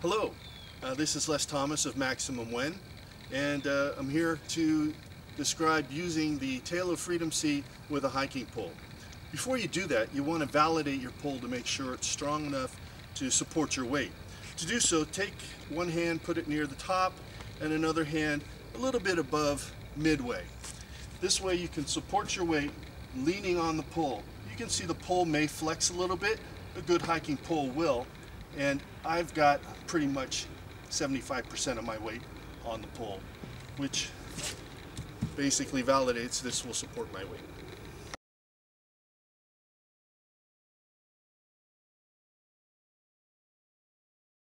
Hello, uh, this is Les Thomas of Maximum When, and uh, I'm here to describe using the TALO Freedom Seat with a hiking pole. Before you do that, you want to validate your pole to make sure it's strong enough to support your weight. To do so, take one hand, put it near the top, and another hand a little bit above midway. This way you can support your weight leaning on the pole. You can see the pole may flex a little bit, a good hiking pole will, and I've got pretty much 75% of my weight on the pole, which basically validates this will support my weight.